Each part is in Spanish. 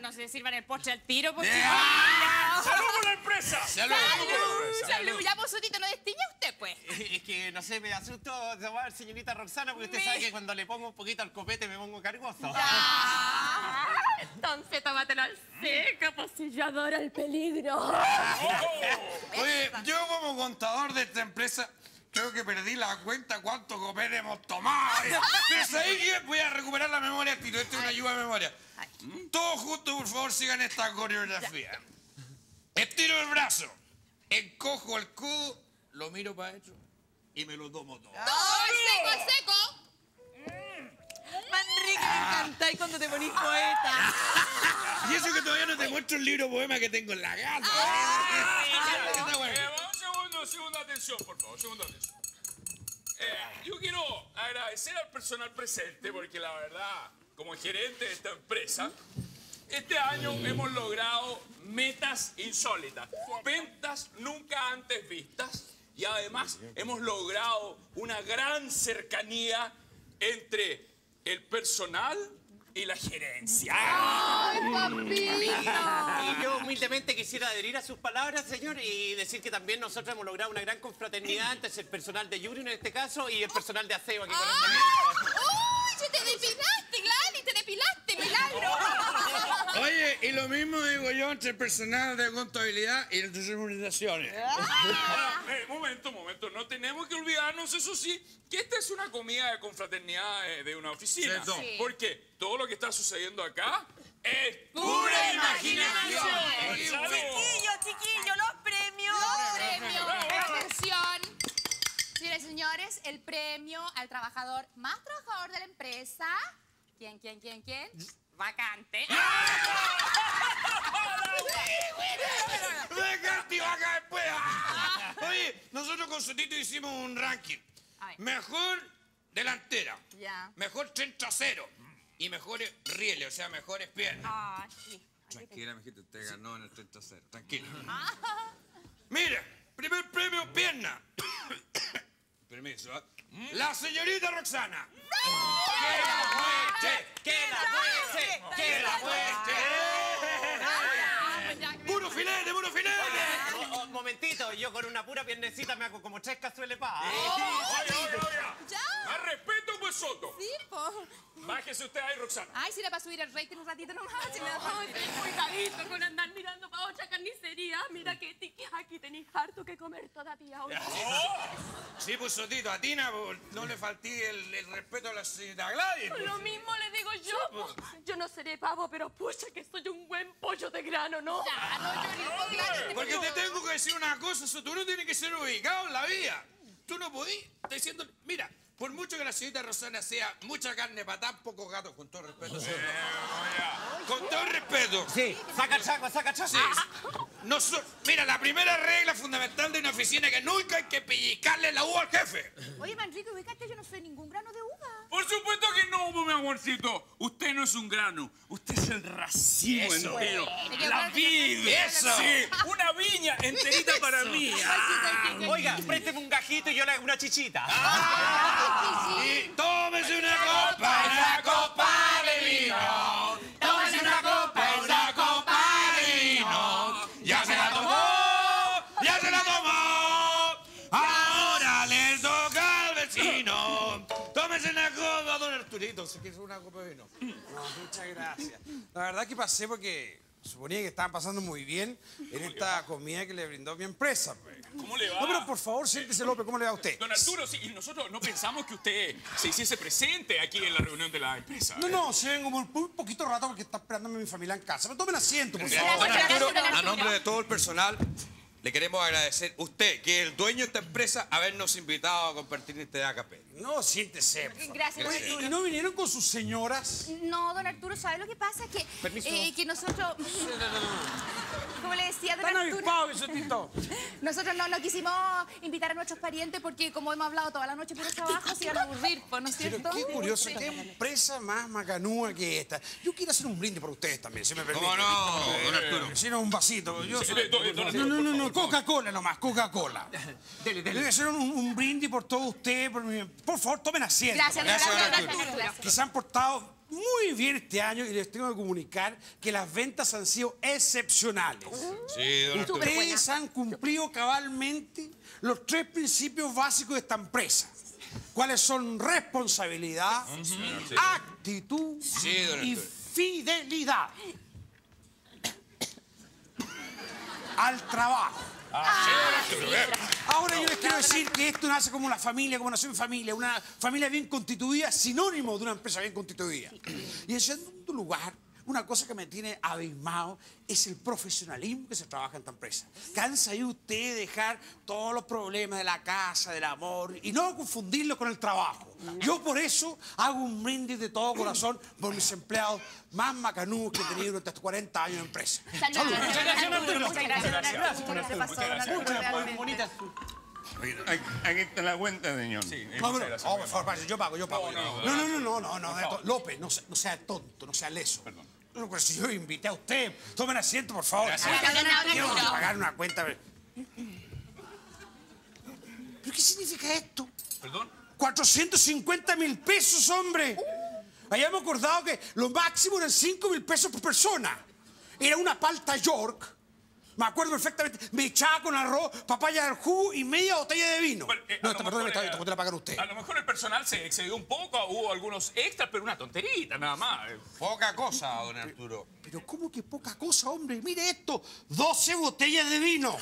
¡No se sirvan el postre al tiro, porque... ¡Salud por la empresa! ¡Salud! ¡Salud! Ya, pues, Sotito, ¿no destiña usted, pues? Es que, no sé, me asusto de llamar señorita Roxana, porque usted sabe que cuando le pongo un poquito al copete me pongo cargoso. Entonces tómatelo al seco, pues si yo adoro el peligro. Oye, yo como contador de esta empresa creo que perdí la cuenta cuánto copete hemos tomado. Pero ¿sabéis qué? Voy a recuperar la memoria. Esto es una ayuda de memoria. Todos juntos, por favor, sigan esta coreografía. Estiro el brazo, encojo el codo, lo miro para adentro y me lo tomo todo. ¡Ay, seco, seco! Manrique, me encantáis cuando te ponís poeta. Y eso que todavía no te muestro el libro poema que tengo en la bueno. Eh, un segundo, segunda atención, por favor, segunda atención. Eh, yo quiero agradecer al personal presente porque la verdad, como gerente de esta empresa, este año hemos logrado metas insólitas, ventas nunca antes vistas y además hemos logrado una gran cercanía entre el personal y la gerencia. Y yo humildemente quisiera adherir a sus palabras, señor, y decir que también nosotros hemos logrado una gran confraternidad entre el personal de Yuri en este caso y el personal de Aseo aquí con ¡Uy, se te depilaste, Gladys! ¡Te depilaste, milagro! Oye, y lo mismo digo yo entre el personal de contabilidad y el de remuneraciones. Ahora, eh, momento, momento. No tenemos que olvidarnos, eso sí, que esta es una comida de confraternidad eh, de una oficina. Sí. Porque todo lo que está sucediendo acá es ¡Pura imaginación! ¡Salud! Chiquillo, chiquillo, los premios. ¡Premio! ¡Atención! Señores y señores, el premio al trabajador más trabajador de la empresa. ¿Quién, quién, quién, quién? Vacante. Después. Ah. Oye, nosotros con Sotito hicimos un ranking. Mejor delantera. Ya. Mejor tren trasero. Y mejores rieles, o sea, mejores piernas. Ah, sí. Tranquila, mijito, usted ganó en el 30-0. Tranquila. Mira, primer premio, pierna. Permiso, ¿ah? La señorita Roxana. ¡Que la muestre! ¡Que yo con una pura piernecita me hago como tres cazuelas de paz. Oye, oye, oye. ¿Ya? Más respeto, pues Soto. Sí, po. Bájese usted ahí, Roxana. Ay, si era para subir el rating un ratito nomás. Si me Ay, cuidadito con andar mirando para otra carnicería. Mira que ti- aquí tenéis harto que comer todavía. hoy. Sí, pues Sotito, a Tina pues, no le falté el, el respeto a la señorita Gladys. pues. Lo mismo le digo yo. po. Yo no seré pavo, pero pucha que soy un buen pollo de grano, ¿no? Ya, no, yo Gladys, te Porque te tengo que decir una cosa, Soto, uno tiene que ser ubicado en la vida. Tú no podís diciendo, mira, por mucho que la señorita Rosana sea mucha carne para tan pocos gatos, con todo respeto, Soto. Con todo respeto. Sí, saca el saco, saca el saco. Noso- mira, la primera regla fundamental de una oficina es que nunca hay que pellizcarle la uva al jefe. Oye, Manrique, ubicaste, yo no soy ningún grano de uva. Por supuesto que no, mi amorcito. Usted no es un grano. Usted es el racimo Eso. entero. La claro que yo soy- vid. Eso. Sí, una viña enterita para mí. Ah. Oiga, présteme un gajito y yo le hago una chichita. Y tómese una copa, una copa de vino. Vecino. Tómese una copa, don Arturito, si quieres una copa de vino. Muchas gracias. La verdad que pasé porque suponía que estaban pasando muy bien en esta comida que le brindó mi empresa. pues. ¿Cómo le va? No, pero por favor, siéntese López, ¿cómo le va a usted? Don Arturo, sí, y nosotros no pensamos que usted se hiciese presente aquí en la reunión de la empresa. No, no, se vengo muy, muy poquito rato porque está esperándome mi familia en casa. Pero tomen asiento, por favor. Don Arturo. a nombre de todo el personal, le queremos agradecer usted, que es el dueño de esta empresa, habernos invitado a compartir este AKP. No, siéntese. por favor. Gracias, Oye, Arturo. ¿Y no vinieron con sus señoras? No, don Arturo, ¿sabe lo que pasa? Que, Permiso. eh, que nosotros... Como le decía, don Están Arturo... avispados, Vicentito. Nosotros no, no quisimos invitar a nuestros parientes porque como hemos hablado toda la noche por el trabajo, se iban a aburrir, pues, ¿no es Pero cierto? qué curioso, qué empresa más macanúa que esta. Yo quiero hacer un brindis por ustedes también, si me permite. ¿Cómo no, don Arturo? Si no, un vasito. Yo Sí, soy- don- don no, no, no, no, Coca-Cola nomás, Coca-Cola. Dele, Voy a dele. hacer un, un brindis por todos ustedes. Por, mi- por favor, tomen asiento. Gracias, Gracias, gracias, gracias, gracias. que se han portado muy bien este año y les tengo que comunicar que las ventas han sido excepcionales. Sí. Ustedes han cumplido cabalmente los tres principios básicos de esta empresa. ¿Cuáles son responsabilidad, actitud Sí, y fidelidad? Al trabajo. Ahora yo les quiero decir que esto nace como una familia, como nació en familia, una familia bien constituida, sinónimo de una empresa bien constituida. Y en segundo lugar, una cosa que me tiene abismado es el profesionalismo que se trabaja en esta empresa. Cansa ahí usted de dejar todos los problemas de la casa, del amor, y no confundirlo con el trabajo. Yo por eso hago un brindis de todo corazón por mis empleados más macanudos que he tenido durante estos 40 años de empresa. Salud. Muchas gracias. Muchas gracias, don Arturo. Se pasó, don Arturo, realmente. Bonita. Aquí está la cuenta, señor. Sí, eh, No, muchas no, gracias. no, por favor, yo pago, yo pago. No, no, no, no, no, no, no, López, no, sea- no sea tonto, no sea leso. No, si yo invité a usted, tomen asiento, por favor. Quiero pagar una cuenta. ¿Pero qué significa esto? Perdón. 450 mil pesos, hombre. Habíamos acordado que lo máximo eran 5 mil pesos por persona. Era una palta York. Me acuerdo perfectamente. Me echaba con arroz, papaya del jugo y media botella de vino. Bueno, eh, no, esta, mejor, esta, eh, la pagan usted. A lo mejor el personal se excedió un poco, hubo algunos extras, pero una tonterita nada más. Eh, Poca cosa, don Arturo. Pero ¿cómo que poca cosa, hombre? Mire esto. 12 botellas de vino.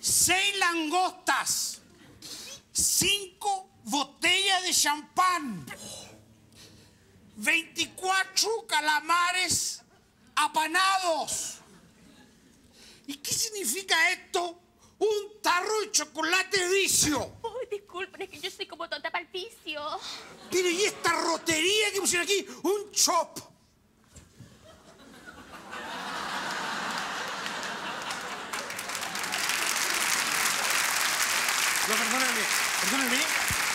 6 langostas. 5 botellas de champán. 24 calamares apanados. ¿Y qué significa esto? Un tarro de chocolate vicio. Uy, disculpen, es que yo soy como tonta para el vicio. Mire, y esta rotería que pusieron aquí, un chop. No, perdónenme, perdónenme,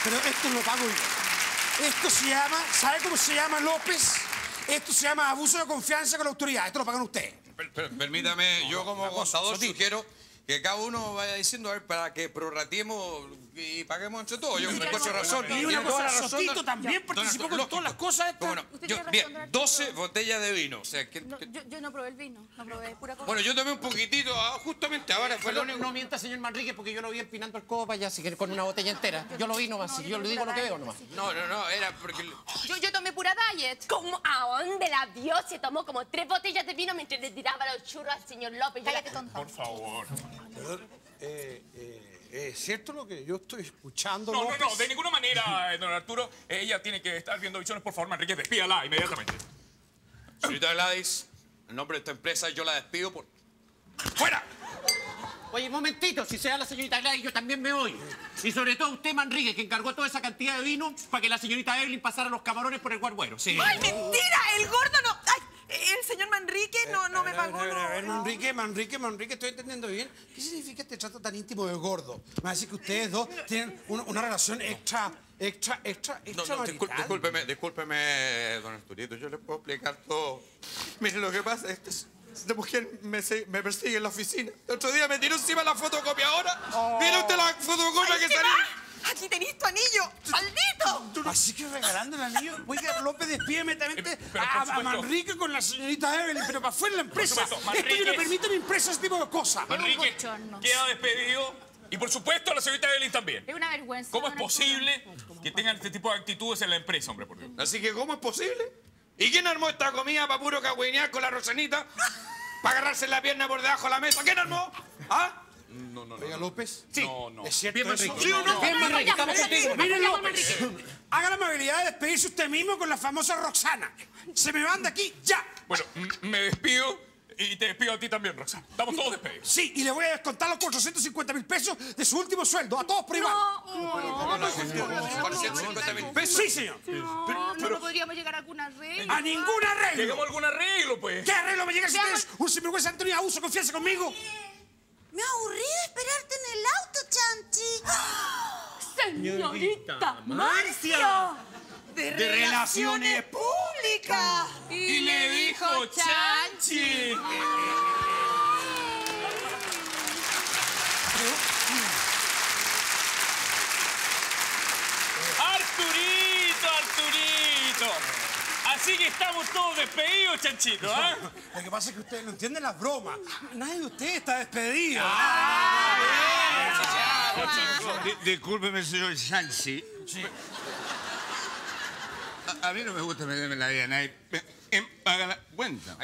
pero esto lo pago yo. Esto se llama, ¿sabe cómo se llama López? Esto se llama abuso de confianza con la autoridad. Esto lo pagan ustedes. Per- per- permítame, yo como Sotito. sugiero que cada uno vaya diciendo, a ver, para que prorratiemos y paguemos entre todos. Yo encuentro razón. Y una cosa, razón, Sotito también participó con todas las cosas estas. ¿Cómo no? Usted Yo, bien, don Arturo. 12 botellas de vino. O sea, que, No, que- yo, yo no probé el vino, no probé pura cosa. Bueno, yo tomé un poquitito, ah, justamente ahora fue lo Perdón, único. no mienta, señor Manrique, porque yo lo vi empinando el codo para allá, así que con una botella entera. Yo lo vi nomás, yo le digo lo que veo nomás. No, no, no, era porque. Yo, yo tomé pura diet. ¿Cómo? ¿A dónde la vio? Se tomó como tres botellas de vino mientras le tiraba los churros al señor López. Cállate, tonto. por favor. Perdón, eh, eh, ¿Es cierto lo que yo estoy escuchando, No, no, López? no, de ninguna manera, eh, don Arturo. Eh, Ella tiene que estar viendo visiones. Por favor, Manrique, despídala inmediatamente. Señorita Gladys, en nombre de esta empresa yo la despido por. ¡Fuera! Oye, momentito, si sea la señorita Gladys, yo también me voy. Y sobre todo usted, Manrique, que encargó toda esa cantidad de vino para que la señorita Evelyn pasara los camarones por el guarbuero. Sí. ¡Ay, mentira! El gordo no. ¡Ay! El señor Manrique no, no me pagó. a ver, a ver, no. Manrique, Manrique, Manrique, estoy entendiendo bien. ¿Qué significa este trato tan íntimo de gordo? Me va a decir que ustedes dos tienen una, una relación extra, extra, extra, No, extra no, discul- discúlpeme, discúlpeme, don Arturito, yo le puedo explicar todo. Mire, lo que pasa es que es- esta mujer me, se- me persigue en la oficina. El otro día me tiró encima la fotocopiadora. Mire usted la fotocopia que ¿Qué salió. Aquí tenéis tu anillo. Así que regalando el anillo, oiga, López despide inmediatamente Eh, a, a. Manrique con la señorita Evelyn, pero para afuera de la empresa. supuesto, Esto yo no permito en mi empresa ese tipo de cosas. Manrique, queda despedido. Y por supuesto, la señorita Evelyn también. Es una vergüenza. ¿Cómo es posible que tengan este tipo de actitudes en la empresa, hombre, por Dios? Así que, ¿cómo es posible? ¿Y quién armó esta comida para puro cagüinear con la Rosanita? ¿Para agarrarse la pierna por debajo de la mesa? ¿Quién armó? ¿Ah? Oiga, López. Sí. No, no. ¿Es cierto Bien, eso? Manrique. ¿Sí o no? Bien, Manrique, estamos contigo. Mire, López, haga la amabilidad de despedirse usted mismo con la famosa Roxana. Se me van de aquí ya. Bueno, me despido. Y te despido a ti también, Roxana. Estamos todos despedidos. Sí, y le voy a descontar los 450 mil pesos de su último sueldo, a todos por igual. No, no, 450 mil pesos. Sí, señor. No, no podríamos llegar a algún arreglo. A ningún arreglo. Llegamos a algún arreglo, pues. ¿Qué arreglo me llega si tienes un sinvergüenza Antonio abuso confianza conmigo? Me aburrí de esperarte en el auto, Chanchi. Señorita Marcia. De, relaciones públicas. Y le dijo Chanchi Arturito. Así que estamos todos despedidos, Chanchito, ¿ah? Lo que pasa es que ustedes no entienden las bromas. Nadie de ustedes está despedido. Di- Discúlpeme, señor Sansi. A, a mí no me gusta meterme en la vida nadie. ¿Quién paga la cuenta?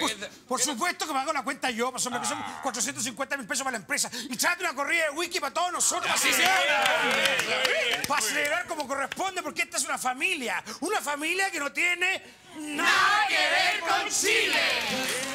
Por supuesto que pago la cuenta yo, pues hombre, que son 450 mil pesos para la empresa. Y trate una corrida de whisky para todos nosotros. Así Para celebrar como corresponde, porque esta es una familia. Una familia que no tiene nada que ver con Chile.